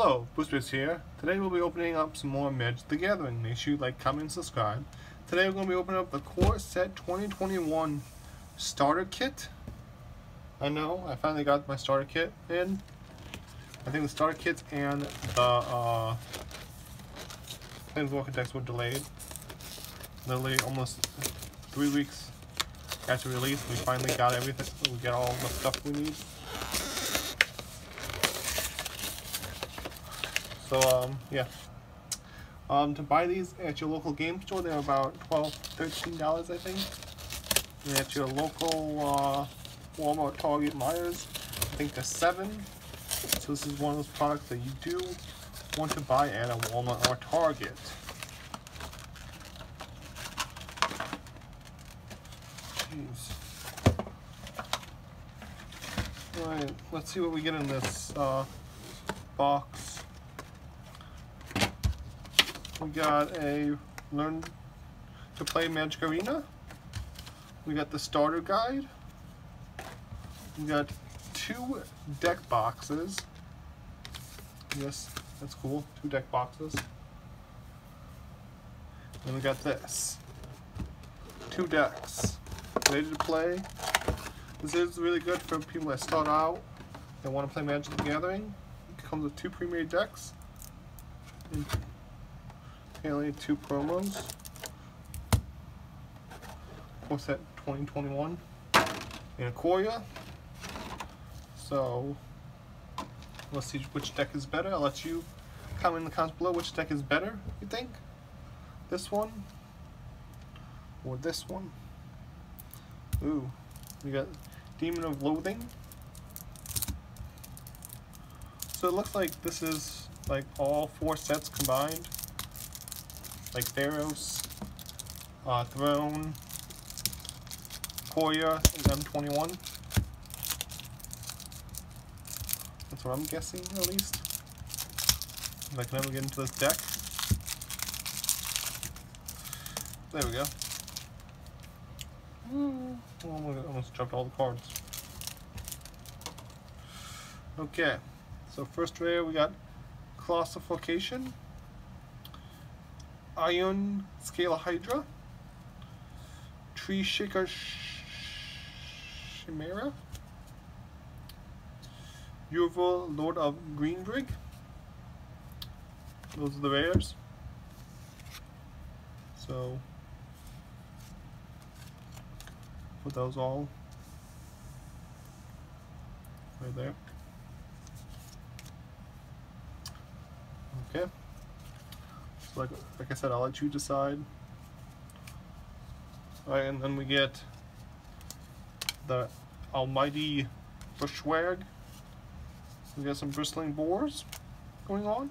Hello, Boosters here. Today we'll be opening up some more Magic the Gathering. Make sure you like, comment, and subscribe. Today we're going to be opening up the Core Set 2021 Starter Kit. I know, I finally got my starter kit in. I think the starter kit and the uh, Planeswalker decks were delayed. Literally almost three weeks after release, we finally got everything. We got all the stuff we need. So, um, yeah. Um, to buy these at your local game store, they're about 12 $13, I think. And at your local uh, Walmart, Target, Meijers, I think they're 7 So this is one of those products that you do want to buy at a Walmart or Target. Jeez. Alright, let's see what we get in this uh, box. We got a learn to play Magic Arena. We got the starter guide. We got two deck boxes. Yes, that's cool. Two deck boxes. Then we got this. Two decks. Ready to play. This is really good for people that start out and want to play Magic the Gathering. It comes with two premier decks. Only two promos. What's that? 2021 and Ikoria. So let's see which deck is better. I'll let you comment in the comments below which deck is better, you think? This one or this one? Ooh, we got Demon of Loathing. So it looks like this is like all four sets combined like Theros, uh, Throne, Ikoria, and M21. That's what I'm guessing, at least. If I can ever get into this deck. There we go. Oh, almost jumped all the cards. Okay, so first rare we got Colossification. Ion Scale Hydra, Tree Shaker Chimera, Yorvo Lord of Garenbrig. Those are the rares. So put those all right there. Okay like like I said, I'll let you decide. Alright, and then we get the Almighty Brushwagg. We got some Bristling Boars going on.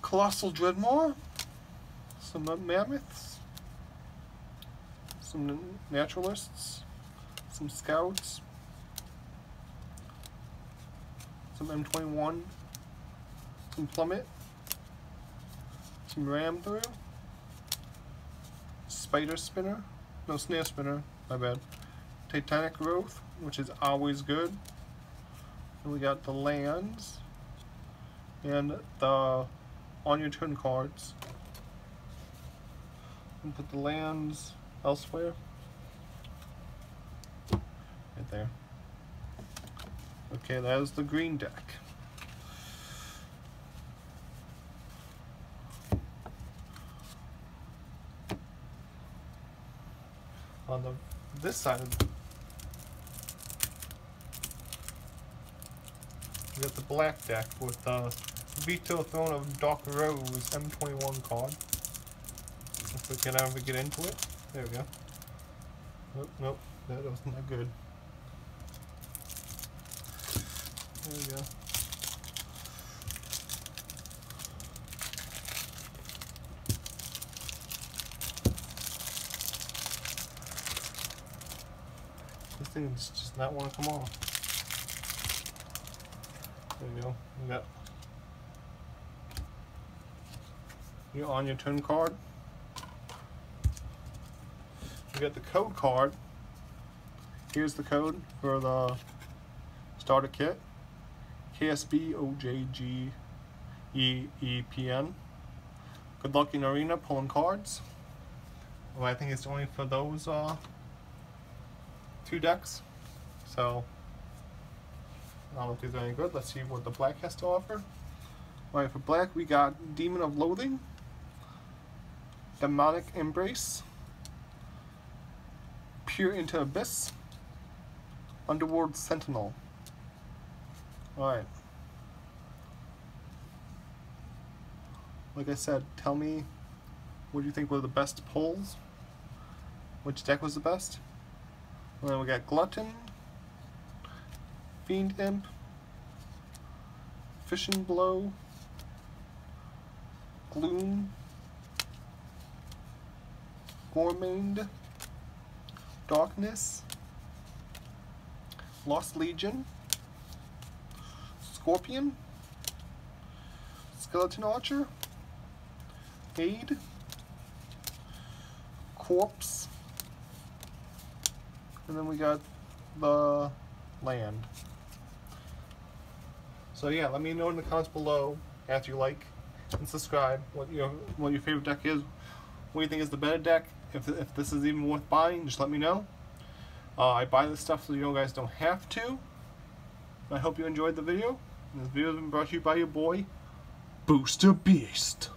Colossal Dreadmaw. Some Mammoths. Some Naturalists. Some Scouts. Some M21. Some Plummet some ram through. Spider spinner. No, snare spinner. My bad. Titanic growth, which is always good. And we got the lands. And the on your turn cards. And put the lands elsewhere. Right there. Okay, that is the green deck. On the this side we got the black deck with the uh, Vito Throne of Dark Rose M21 card. If we can ever get into it. There we go. Nope, nope, that wasn't that good. There we go. Things just not want to come off. There you go. You got your on your turn card. You got the code card. Here's the code for the starter kit. KSB OJG EEPN. Good luck in arena pulling cards. Well, I think it's only for those uh, two decks. So I don't these are any good. Let's see what the black has to offer. Alright, for black we got Demon of Loathing, Demonic Embrace, Peer into Abyss, Underworld Sentinel. Alright. Like I said, tell me what do you think were the best pulls? Which deck was the best? And then we got Glutton, Fiend Imp, Finishing Blow, Gloom, Gormand, Darkness, Lost Legion, Scorpion, Skeleton Archer, Aid, Corpse, and then we got the land. So yeah, let me know in the comments below after you like and subscribe what your what your favorite deck is, what you think is the better deck. If if this is even worth buying, just let me know. Uh, I buy this stuff so you guys don't have to. I hope you enjoyed the video. This video has been brought to you by your boy, Booster Beast.